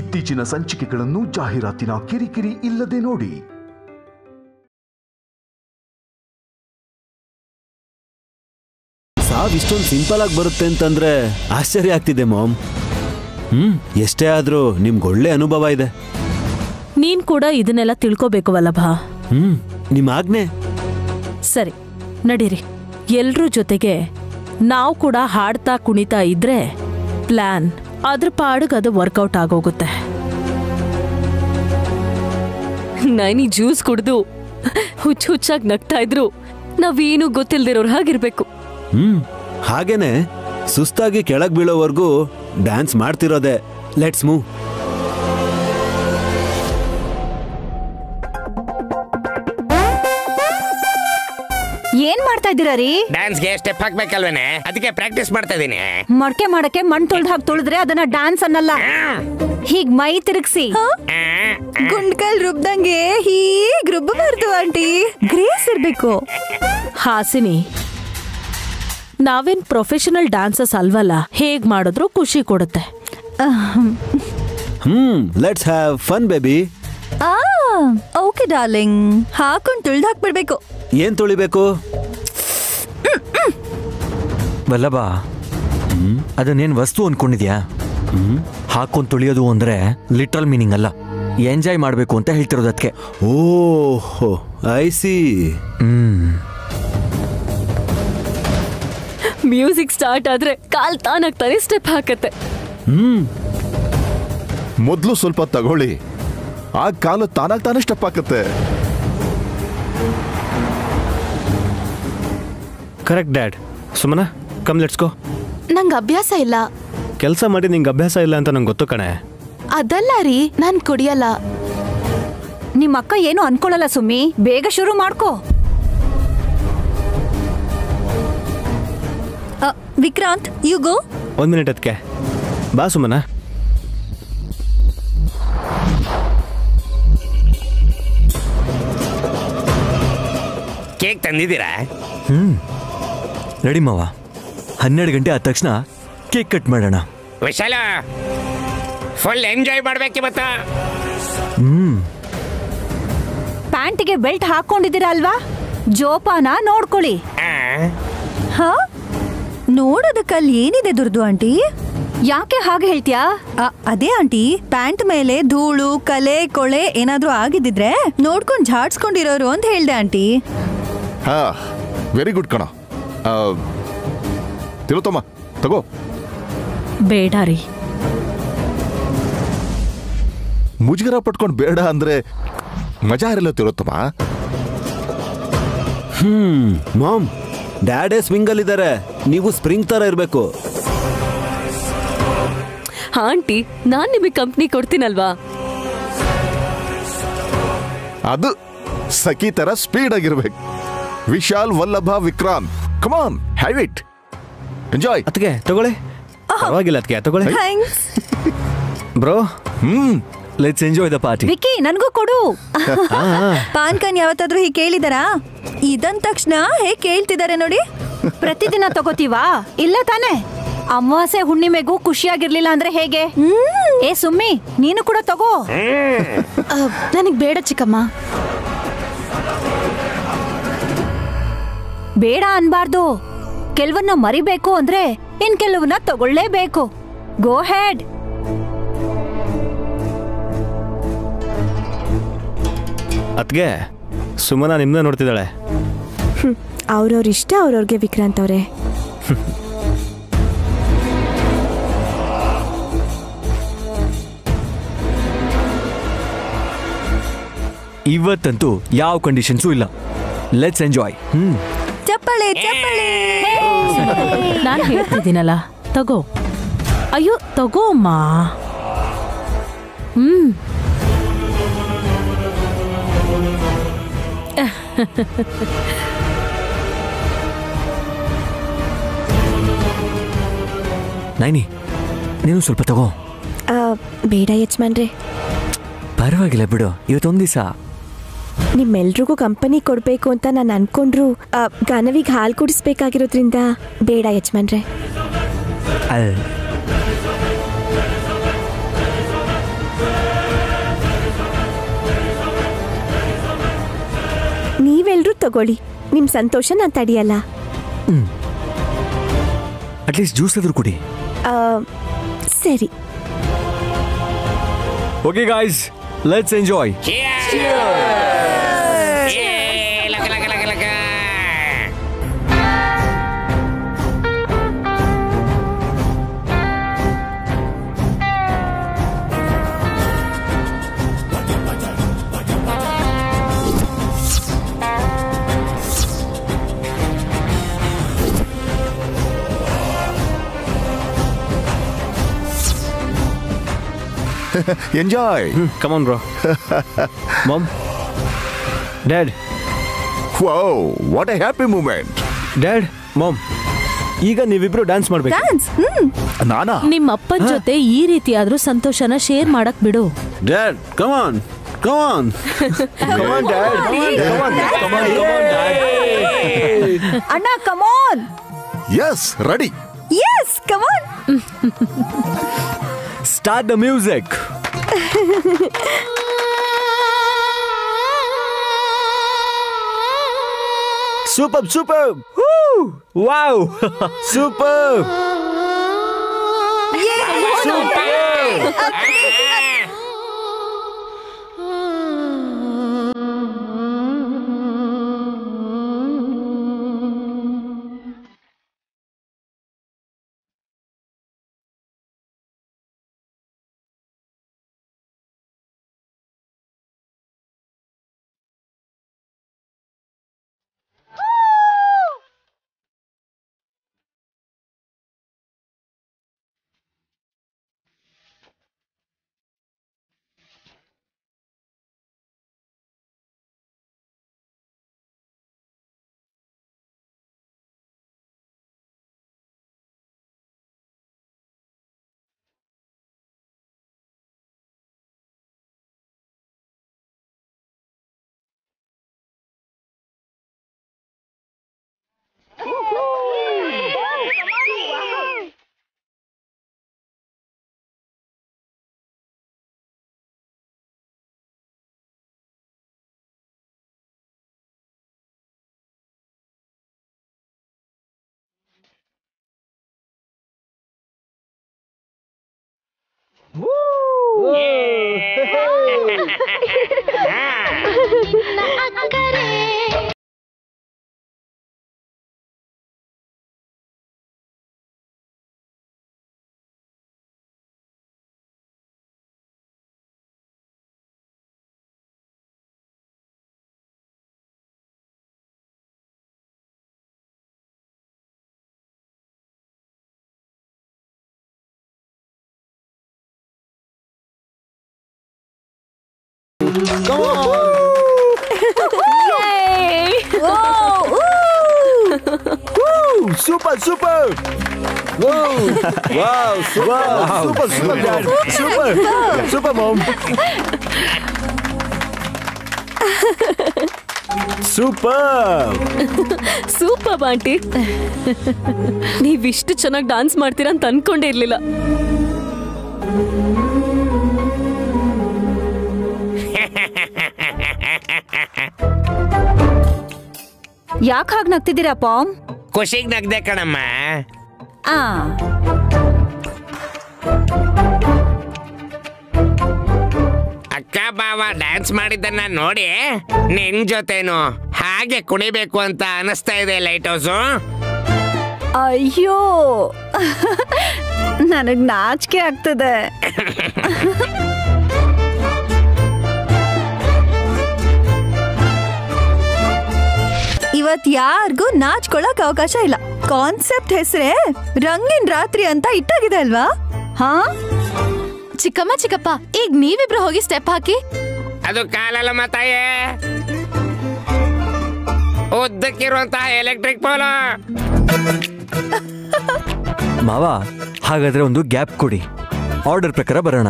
ಇತ್ತೀಚಿನ ಸಂಚಿಕೆಗಳನ್ನು ಜಾಹೀರಾತಿನ ಕಿರಿಕಿರಿ ಇಲ್ಲದೆ ನೋಡಿ. ಸಾವ್ ಇಷ್ಟೊಂದು ಸಿಂಪಲ್ ಆಗಿ ಬರುತ್ತೆ ಅಂತಂದ್ರೆ ಆಶ್ಚರ್ಯ ಆಗ್ತಿದೆ ಮಾಮ್. ಹ್ಮ್ ಎಷ್ಟೇ ಆದ್ರೂ ನಿಮ್ಗೆ ಒಳ್ಳೆ ಅನುಭವ ಇದೆ. ನೀನ್ ಕೂಡ ಇದನ್ನೆಲ್ಲ ತಿಳ್ಕೋಬೇಕು ವಲ್ಲಭ. ಹ್ಮ್ ನಿಮ್ ಆಜ್ಞೆ. ಸರಿ ನಡೀರಿ. ಎಲ್ರೂ ಜೊತೆಗೆ ನಾವು ಕೂಡ ಹಾಡ್ತಾ ಕುಣಿತಾ ಇದ್ರೆ ಪ್ಲಾನ್ ಅದ್ರ ಪಾಡಿಗೆ ಅದು ವರ್ಕೌಟ್ ಆಗೋಗುತ್ತೆ. ನೈನಿ ಜ್ಯೂಸ್ ಕುಡಿದು ಹುಚ್ಚ ಹುಚ್ಚಾಗಿ ನಗ್ತಾ ಇದ್ರು. ನಾವೇನು ಗೊತ್ತಿಲ್ದಿರೋರು ಹಾಗಿರ್ಬೇಕು. ಹ್ಮ್, ಹಾಗೇನೆ. ಸುಸ್ತಾಗಿ ಕೆಳಗ್ ಬೀಳೋವರೆಗೂ ಡ್ಯಾನ್ಸ್ ಮಾಡ್ತಿರೋದೆ. ಲೆಟ್ಸ್ ಮೂವ್ ಮಾಡ್ತಾ ಇದ್ದೀರಾ ರೀ? ಡ್ಯಾನ್ಸ್ಗೆ ಸ್ಟೆಪ್ ಹಾಕ್ಬೇಕಲ್ವೇನೆ? ಅದಕ್ಕೆ ಪ್ರಾಕ್ಟೀಸ್ ಮಾಡ್ತಾ ಇದೀನಿ. ಮಡಕೆ ಮಾಡಕ್ಕೆ ಮಣ್ ತೊಳ್ದ್ ಹಾಕಿ ತುಳಿದ್ರೆ ಅದನ್ನ ಡ್ಯಾನ್ಸ್ ಅನ್ನಲ್ಲ. ಹೀಗ್ ಮೈ ತಿರುಗಿಸಿ. ಗುಂಡ್ಕಲ್ ರುಬ್ದಂಗೆ ಹೀಗ್ ರುಬ್ಬಬಾರ್ದು ಆಂಟಿ. ಗ್ರೇಸ್ ಇರ್ಬೇಕು. ಹಾಸಿನಿ ನಾವೇನ್ ಪ್ರೊಫೆಷನಲ್ ಡಾನ್ಸರ್ಸ್ ಅಲ್ವಲ್ಲ ಹೇಗ್ ಮಾಡಿದ್ರು ಖುಷಿ ಕೊಡುತ್ತೆ. Hmm let's have fun baby ಆ ಓಕೆ ಡಾರ್ಲಿಂಗ್. ಹಾಕೊಂಡ್ ತುಳ್ದ್ ಹಾಕ್ಬಿಡ್ಬೇಕು. ಏನ್ ತೊಳಿಬೇಕು? ವಲ್ಲಭ ಅದನ್ನೇನ್ ವಸ್ತು ಅನ್ಕೊಂಡಿದ್ಯಾ? ಹಾಕೊಂಡ್ ತುಳಿಯೋದು ಅಂದ್ರೆ ಲಿಟ್ರಲ್ ಮೀನಿಂಗ್ ಅಲ್ಲ. ಎಂಜಾಯ್ ಮಾಡ್ಬೇಕು ಅಂತ ಹೇಳ್ತಿರೋದಕ್ಕೆ ಓಹೋ ಐ ಸಿ. ಮ್ಯೂಸಿಕ್ ಸ್ಟಾರ್ಟ್ ಆದ್ರೆ ಕಾಲ್ ತಾನಾಗ್ತಾನೆ ಸ್ಟೆಪ್ ಹಾಕತ್ತೆ. ಹ್ಮ್. ಮೊದಲು ಸ್ವಲ್ಪ ತಗೊಳ್ಳಿ. ಆ ಕಾಲು ತಾನಾಗ್ ತಾನೇ step ಹಾಕತ್ತೆ. Correct dad Sumana? Come let's go ನಂಗೆ ಅಭ್ಯಾಸ ಇಲ್ಲ. ಕೆಲಸ ಮಾಡಿ ನಿಂಗೆ ಅಭ್ಯಾಸ ಇಲ್ಲ ಅಂತ ನಂಗೆ ಗೊತ್ತು ಕಣೆ. ಅದಲ್ಲ ರೀ ನಾನು ಕುಡಿಯಲ್ಲ. ನಿಮ್ಮ ಅಕ್ಕ ಏನು ಅನ್ಕೊಳ್ಳಲ್ಲ ಸುಮ್ಮಿ ಬೇಗ ಶುರು ಮಾಡ್ಕೋ. ಅ, ವಿಕ್ರಾಂತ್ ಯು ಗೋ ಒಂದು ಮಿನಿಟ್ ಅದಕ್ಕೆ ಬಾ ಸುಮ್ಮನ ಕೇಕ್ ತಂದಿದ್ದೀರಾ? ಹ್ಮ್. ರೆಡಿ ಮಾವ. ಹನ್ನೆರಡು ಗಂಟೆ ಆದ ತಕ್ಷಣ ಕೇಕ್ ಕಟ್ ಮಾಡೋಣ. ವಿಶಾಲ ಫುಲ್ ಎಂಜಾಯ್ ಮಾಡ್ಬೇಕಿವತ್ತ ಹ್ಮ್. ಪ್ಯಾಂಟಿಗೆ ಬೆಲ್ಟ್ ಹಾಕೊಂಡಿದ್ದೀರಾ ಅಲ್ವಾ? ಜೋಪಾನ ನೋಡ್ಕೊಳ್ಳಿ. ಹಾ? ನೋಡೋದಕ್ಕಲ್ಲಿ ಏನಿದೆ ದುರ್ದು ಆಂಟಿ? ಯಾಕೆ ಹಾಗೆ ಹೇಳ್ತೀಯಾ? ಅದೇ ಆಂಟಿ ಪ್ಯಾಂಟ್ ಮೇಲೆ ಧೂಳು ಕಲೆ ಕೊಳೆ ಏನಾದ್ರೂ ಆಗಿದ್ದಿದ್ರೆ ನೋಡ್ಕೊಂಡು ಝಾಡ್ಸ್ಕೊಂಡಿರೋರು ಅಂತ ಹೇಳ್ದೆ ಆಂಟಿ. ಹಾ ವೆರಿ ಗುಡ್ ಕಣ. ಆ, ತಿರುತ್ತಮ್ಮ ತಗೋ. ಬೇಡ ರೀ. ಮುಜುಗರ ಪಟ್ಕೊಂಡು ಬೇಡ ಅಂದ್ರೆ ಮಜಾ ಇರಲ್ಲ ತಿರುತ್ತಮ್ಮ ಹ್ಮ್ ಮಾಮ್ ಡ್ಯಾಡೇ ಸ್ವಿಂಗ್ ಅಲ್ಲಿದ್ದಾರೆ ನೀವು ಸ್ಪ್ರಿಂಗ್ ತರ ಇರಬೇಕು. ಆಂಟಿ ನಾನು ನಿಮಗೆ ಕಂಪ್ನಿ ಕೊಡ್ತೀನಲ್ವಾ? ಅದು ಸಖಿ ತರ ಸ್ಪೀಡ್ ಆಗಿರ್ಬೇಕು. Vishal Vallabha Vikrant come on have it enjoy ಅದಕ್ಕೆ ತಗೊಳ್ಳಿ. ಪರವಾಗಿಲ್ಲ ಅದಕ್ಕೆ ತಗೊಳ್ಳಿ. Thanks bro hmm. Let's enjoy the party Vicky ನನಗೂ ಕೊಡು. ಪಾನ್ಕನ್ ಯಾವತ್ತಾದ್ರೂ ಹೀಗೆ ಕೇಳಿದಾರಾ? ಇದಂದ ತಕ್ಷಣ ಹೇಗೆ ಕೇಳ್ತಿದ್ದಾರೆ ನೋಡಿ. ಪ್ರತಿದಿನ ತಗೋತೀವಾ? ಇಲ್ಲ ತಾನೆ. ಅಮಾವಾಸ್ಯೆ ಹುಣ್ಣಿಮೆಗೂ ಖುಷಿಯಾಗಿರ್ಲಿಲ್ಲ ಅಂದ್ರೆ ಹೇಗೆ? ಏ ಸುಮ್ಮಿ ನೀನು ಕೂಡ ತಗೋ. ನನಗ್ ಬೇಡ ಚಿಕ್ಕಮ್ಮ. ಬೇಡ ಅನ್ಬಾರ್ದು. ಕೆಲವನ್ನ ಮರಿಬೇಕು ಅಂದ್ರೆ ಇನ್ ಕೆಲವನ್ನ ತಗೊಳ್ಳೇಬೇಕು. ಗೋ ಹೆಡ್ ಅತ್ಗೆ ಸುಮನ ನಿಮ್ಮನ್ನ ನೋಡ್ತಿದ್ದಾಳೆ. ಅವ್ರವ್ರ ಇಷ್ಟ ಅವ್ರವ್ರಿಗೆ ವಿಕ್ರಾಂತ್ ಅವ್ರೆ. ಇವತ್ತಂತೂ ಯಾವ ಕಂಡೀಷನ್ಸು ಇಲ್ಲ. Let's enjoy hmm. ಚಪ್ಪಳೆ ಚಪ್ಪಳೆ ನಾನು ಹೇಳ್ತಿದ್ದೀನಲ್ಲ ತಗೋ. ಅಯ್ಯೋ ತಗೋ ಅಮ್ಮ. ಹ್ಮ್. ನೈನಿ ನೀನು ಸ್ವಲ್ಪ ತಗೋ. ಬೇಡ ಯಜಮಾನ್ರಿ. ಪರವಾಗಿಲ್ಲ ಬಿಡು ಇವತ್ತೊಂದು ದಿವಸ. ನಿಮ್ಮೆಲ್ರಿಗೂ ಕಂಪನಿ ಕೊಡ್ಬೇಕು ಅಂತ ನಾನು ಅನ್ಕೊಂಡ್ರು ಗನವಿಗೆ ಹಾಲು ಕುಡಿಸ್ಬೇಕಾಗಿರೋದ್ರಿಂದ ಬೇಡ ಯಜಮಾನ್ರೆ. ನೀವೆಲ್ಲರೂ ತಗೊಳ್ಳಿ ನಿಮ್ಮ ಸಂತೋಷ ನಾನು ತಡೆಯಲ್ಲ. ಅಟ್ಲೀಸ್ಟ್ ಜ್ಯೂಸ್ ಆದರೂ ಕುಡಿ. ಸರಿ. Okay guys let's enjoy enjoy on, bro Mom. Dad wow what a happy moment dad Mom. ಈಗ ನೀವಿಬ್ರು ಡ್ಯಾನ್ಸ್ ಮಾಡ್ಬೇಕು. Dance hmm. ನಾನಾ? ನಿಮ್ಮ ಅಪ್ಪನ ಜೊತೆ ಈ ರೀತಿಯಾದ್ರೂ ಸಂತೋಷನ ಶೇರ್ ಮಾಡಕ್ ಬಿಡು. ಡ್ಯಾಡ್ ಕಮ್ ಕಮ್ ಡಾ ಡ್ಯಾಡ್ ಅಣ್ಣ come on yes ready start the music. superb, superb. Woo! Wow! superb. Yeah, superb. Yeah. Yes Yay! Whoa! Woo! Music super super Wow! Super super super super, super super super, super super mom super super aunty ನೀವಿಷ್ಟು ಚೆನ್ನಾಗಿ dance ಮಾಡ್ತೀರಾ ಅಂತ ಅನ್ಕೊಂಡೇ ಇರ್ಲಿಲ್ಲ. ಯಾಕೆ ಹಾಗೆ ನಗ್ತಿದ್ದೀರಾ palm? ಖುಷಿಗ್ ನಗ್ದೆ ಕಣಮ್ಮ. ಆ. ಅಕ್ಕ ಬಾವ ಡ್ಯಾನ್ಸ್ ಮಾಡಿದ್ದನ್ನ ನೋಡಿ ನಿನ್ ಜೊತೆನು ಹಾಗೆ ಕುಣಿಬೇಕು ಅಂತ ಅನಿಸ್ತಾ ಇದೆ ಲೈಟ್ ಹೌಸು ಅಯ್ಯೋ. ನನಗ್ ನಾಚಿಕೆ ಆಗ್ತದೆ. ಇವತ್ ಯಾರಿಗೂ ನಾಚ್ಕೊಳಕ್ ಅವಕಾಶ ಇಲ್ಲ. ಕಾನ್ಸೆಪ್ಟ್ ಹೆಸರೇ ರಂಗಿನ್ ರಾತ್ರಿ ಅಂತ ಇಟ್ಟಾಗಿದೆ ಅಲ್ವಾ? ಹಾ? ಚಿಕ್ಕಮ್ಮ ಚಿಕ್ಕಪ್ಪ ಈಗ ನೀವಿಬ್ರು ಹೋಗಿ ಸ್ಟೆಪ್ ಹಾಕಿ. ಅದು ಕಾಲಲ್ಲ ಮತ್ತಾಯೇ ಉದ್ದಕ್ಕಿರುವಂತಹ ಎಲೆಕ್ಟ್ರಿಕ್ ಪೋಲ ಮಾವ ಹಾಗಾದ್ರೆ ಒಂದು ಗ್ಯಾಪ್ ಕೊಡಿ. ಆರ್ಡರ್ ಪ್ರಕಾರ ಬರೋಣ.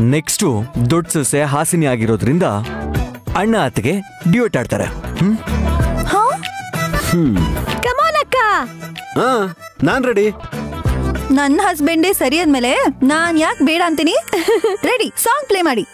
ನೆಕ್ಸ್ಟು ದೊಡ್ಡ ಸೊಸೆ ಹಾಸಿನಿ ಆಗಿರೋದ್ರಿಂದ ಅಣ್ಣ ಆತಗೆ ಡ್ಯೂಟ್ ಆಡ್ತಾರೆ. ಹ್ಮ್? ಕಮಾನ್ ಅಕ್ಕ. ಹಾ ನಾನ್ ರೆಡಿ ನನ್ನ ಹಸ್ಬೆಂಡೇ ಸರಿ ಅಂದ್ಮೇಲೆ ನಾನ್ ಯಾಕೆ ಬೇಡ ಅಂತೀನಿ? ರೆಡಿ ಸಾಂಗ್ ಪ್ಲೇ ಮಾಡಿ.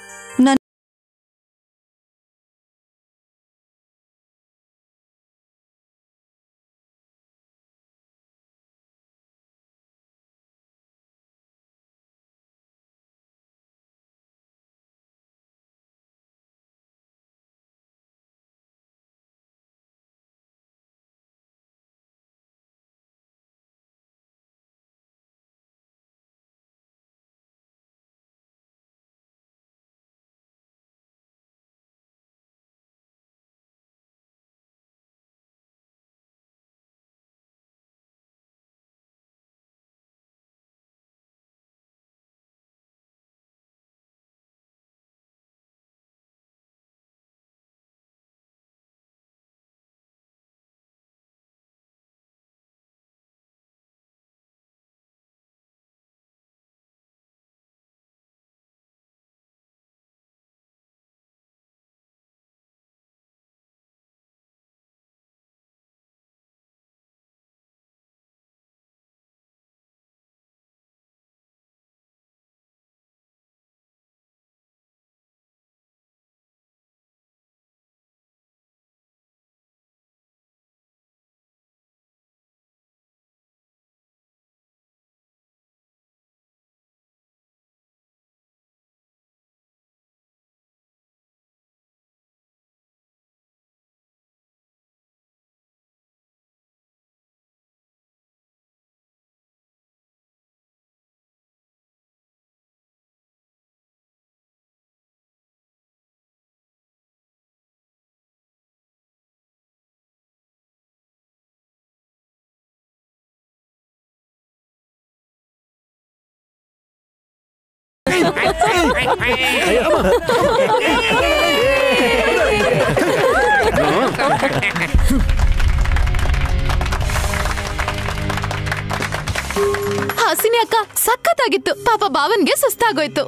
ಹಾಸಿನಿ ಅಕ್ಕ ಸಖತ್ತಾಗಿತ್ತು. ಪಾಪ ಬಾವನ್ಗೆ ಸುಸ್ತಾಗೋಯ್ತು.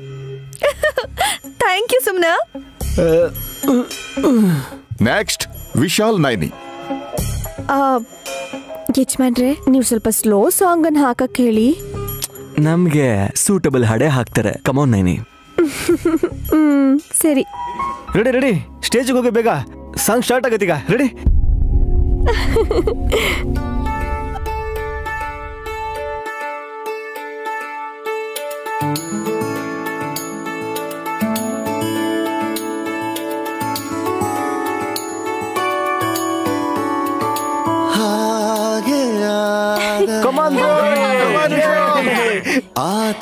ಥ್ಯಾಂಕ್ ಯು ಸುಮ್ನ. ನೆಕ್ಸ್ಟ್ ವಿಶಾಲ್ ನೈನಿ. ಯಜಮಾನ್ರೆ ನೀವು ಸ್ವಲ್ಪ ಸ್ಲೋ ಸಾಂಗ್ ಅನ್ನು ಹಾಕಕ್ ಹೇಳಿ. ನಮ್ಗೆ ಸೂಟಬಲ್ ಹಡೆ ಹಾಕ್ತಾರೆ. ಕಮೋನ್ ನೈನಿ. ಹ್ಮ್ ಸರಿ. Ready ready. ಸ್ಟೇಜಿಗೆ ಹೋಗಿ ಬೇಗ. ಸಾಂಗ್ ಸ್ಟಾರ್ಟ್ ಆಗತ್ತೀಗ. ರೆಡಿ?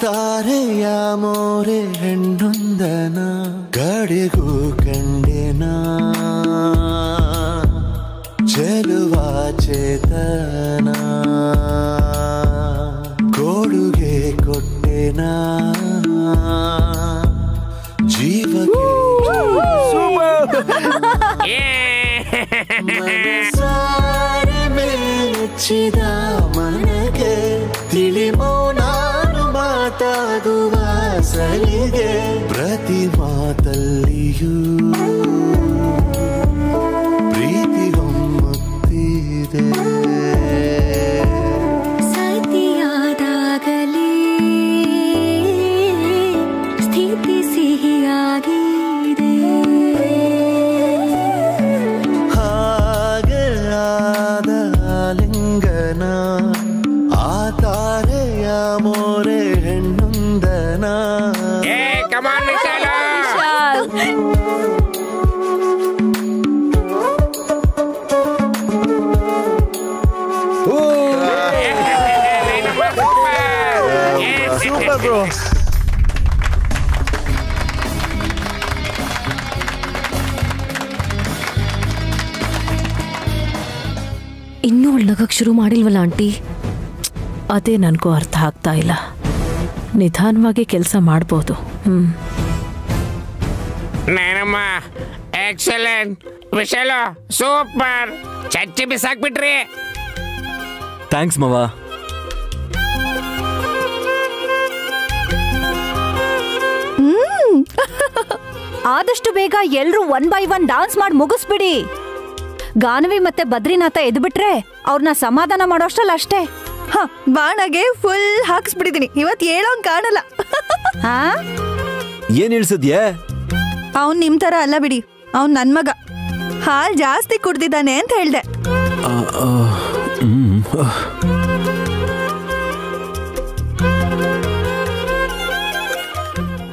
ತಾರೆಯ ಮೋರೆ ಹೆಣ್ಣೊಂದನ ಕಡೆಗೂ ಕಂಡೆನ ಚೆಲುವ ಚೇತನ ಕೊಡುಗೆ ಕೊಟ್ಟೆನ ಜೀವಕ್ಕೆ ಮನಸಾರೆ ಮೆಚ್ಚಿದ ಮನಗೆ ಮಾತಾಡುವ ಸಲಿಗೆ ಪ್ರತಿ ಮಾತಲ್ಲಿಯೂ ಇನ್ನೂ ಅವಳು ನಗಕ್ ಶುರು ಮಾಡಿಲ್ವಲ್ಲ ಆಂಟಿ? ಅದೇ ನನಗೂ ಅರ್ಥ ಆಗ್ತಾ ಇಲ್ಲ. ನಿಧಾನವಾಗಿ ಕೆಲಸ ಮಾಡ್ಬೋದು. ಹ್ಮ್. ನಾನಮ್ಮ ಎಕ್ಸಲೆಂಟ್ ವಿಶಾಲ ಸೂಪರ್ ಚಚ್ಚಿ ಬಿಸಾಕ್ಬಿಟ್ರಿ. ಥ್ಯಾಂಕ್ಸ್ ಮವ. ಹ್ಮ್. ಆದಷ್ಟು ಬೇಗ ಎಲ್ರು ಒನ್ ಬೈ ಒನ್ ಡಾನ್ಸ್ ಮಾಡಿ ಮುಗಿಸ್ಬಿಡಿ. ಗಾನವಿ ಮತ್ತೆ ಬದ್ರಿನಾಥ ಎದ್ಬಿಟ್ರೆ ಅವ್ರನ್ನ ಸಮಾಧಾನ ಮಾಡೋಷ್ಟಲ್ಲ ಅಷ್ಟೇ. ಬಾಣಗೆ ಫುಲ್ ಹಾಕ್ಸ್ಬಿಟ್ಟಿದೀನಿ. ಇವತ್ ಹೇಳೋಂಗ್ ಕಾಣಲ್ಲ. ಹಾ ಏನ್ ಇಳ್ಸಿದ್ಯೆ? ಅವ್ನ್ ನಿಮ್ ತರ ಅಲ್ಲ ಬಿಡಿ. ಅವ್ನ್ ನನ್ ಮಗ. ಹಾಲ್ ಜಾಸ್ತಿ ಕುಡ್ದಿದ್ದಾನೆ ಅಂತ ಹೇಳ್ದೆ.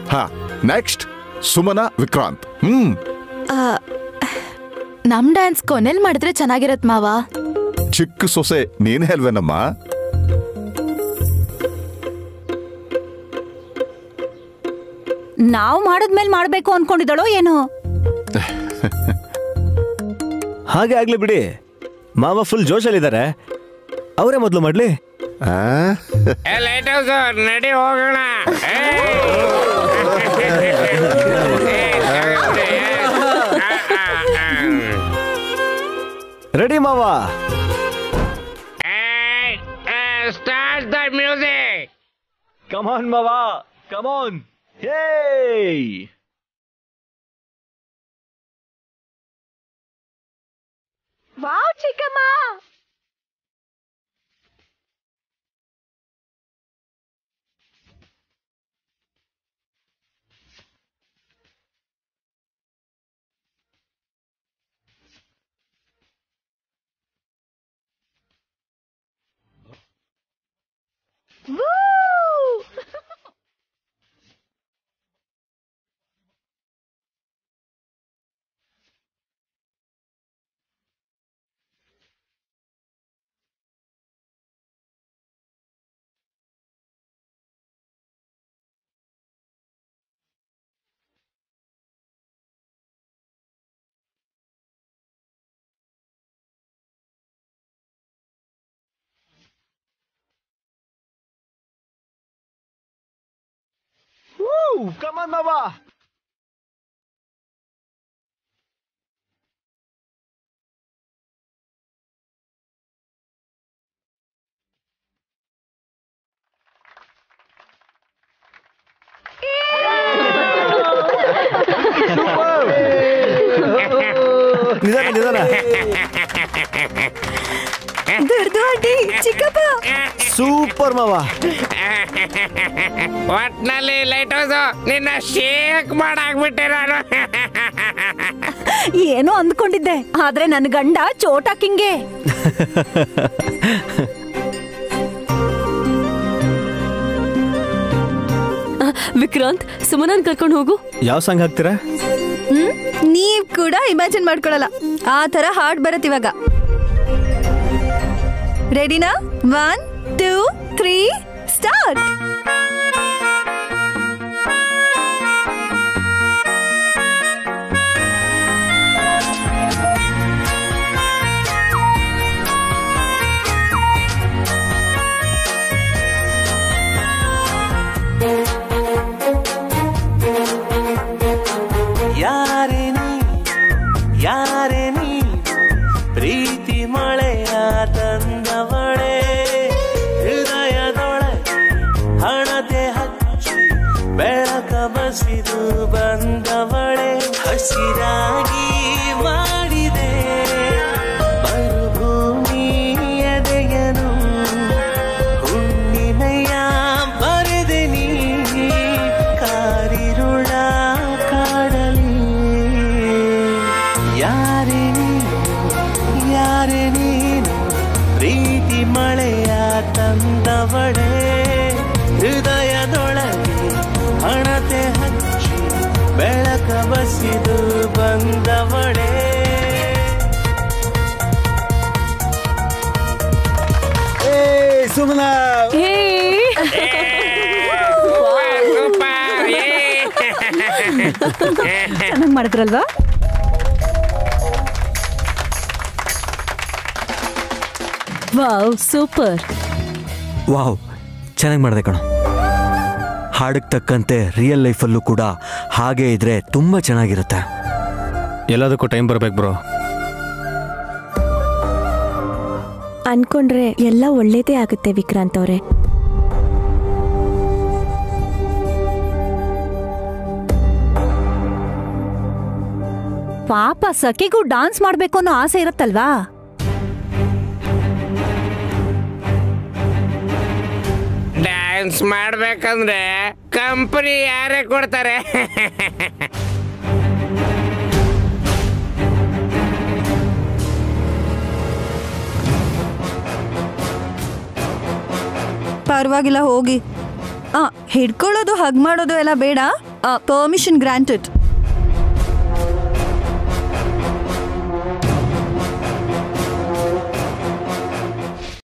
ಹಾ ನೆಕ್ಸ್ಟ್ ಸುಮನ ವಿಕ್ರಾಂತ್. ಹ್ಮ್. ನಮ್ ಡ್ಯಾನ್ಸ್ ಕೊನೆಲ್ ಮಾಡಿದ್ರೆ ಚೆನ್ನಾಗಿರತ್ ಮಾವಾ. ಚಿಕ್ಕ ಸೊಸೆ ನೀನ್ ಹೇಳ್ವೇನಮ್ಮ ನಾವ್ ಮಾಡದ್ಮೇಲೆ ಮಾಡ್ಬೇಕು ಅನ್ಕೊಂಡಿದ್ದಾಳೋ ಏನು? ಹಾಗೆ ಆಗ್ಲಿ ಬಿಡಿ. ಮಾವ ಫುಲ್ ಜೋಶಲ್ಲಿದ್ದಾರೆ. ಅವರೇ ಮೊದಲು ಮಾಡ್ಲಿ. ನಡಿ ಹೋಗೋಣ. ರೆಡಿ ಮಾವ. Start the music come on ಮಾವ. Come on Yay! Wow, Chikama! Woo! buka manava. Di sana, di sana. Durdu adik, cikapa. Super mama. ಒಟ್ನಲ್ಲಿ ಲೈಟ್ ಹೌಸ್ ನಿನ್ನ ಶೇಕ್ ಮಾಡಾಕ್ಬಿಟ್ಟೆ ನಾನು ಏನೋ ಅಂದ್ಕೊಂಡಿದ್ದೆ ಆದ್ರೆ ನನ್ ಗಂಡ ಚೋಟಾ ಕಿಂಗೆ. ವಿಕ್ರಾಂತ್ ಸುಮನನ್ ಕರ್ಕೊಂಡು ಹೋಗು. ಯಾವ ಸಾಂಗ್ ಹಾಕ್ತೀರಾ? ಹ್ಮ್ ನೀವ್ ಕೂಡ ಇಮ್ಯಾಜಿನ್ ಮಾಡ್ಕೊಳಲ್ಲ ಆ ತರ ಹಾಡ್ ಬರತ್ ಇವಾಗ. ರೆಡಿನಾ ಒನ್ ಟೂ ತ್ರೀ ಸ್ಟಾರ್ಟ್ ಬಸಿದು ಬಂದವಳೆ ಹಸಿರಾಗಿ ಮಾಡಿದೆ ಸುಮನ ಚೆನ್ನಾಗಿ ಮಾಡಿದ್ರಲ್ವಾ? Wow super. ವಾವ್ ಚೆನ್ನಾಗಿ ಮಾಡಿದೆ ಕಣ. ಹಾಡಿಗೆ ತಕ್ಕಂತೆ ರಿಯಲ್ ಲೈಫಲ್ಲೂ ಕೂಡ ಹಾಗೆ ಇದ್ರೆ ತುಂಬ ಚೆನ್ನಾಗಿರುತ್ತೆ. ಎಲ್ಲದಕ್ಕೂ ಟೈಮ್ ಬರಬೇಕು ಬ್ರೋ. ಅನ್ಕೊಂಡ್ರೆ ಎಲ್ಲ ಒಳ್ಳೇದೇ ಆಗುತ್ತೆ ವಿಕ್ರಾಂತ್ ಅವರೇ. ಪಾಪ ಸಖಿಗೂ ಡಾನ್ಸ್ ಮಾಡ್ಬೇಕು ಅನ್ನೋ ಆಸೆ ಇರುತ್ತಲ್ವಾ? ಡ್ಯಾನ್ಸ್ ಮಾಡ್ಬೇಕಂದ್ರೆ ಕಂಪನಿ ಯಾರೇ ಕೊಡ್ತಾರೆ. ಪರವಾಗಿಲ್ಲ ಹೋಗಿ. ಆ ಹಿಡ್ಕೊಳ್ಳೋದು ಹಗ್ ಮಾಡೋದು ಎಲ್ಲ ಬೇಡ. Permission granted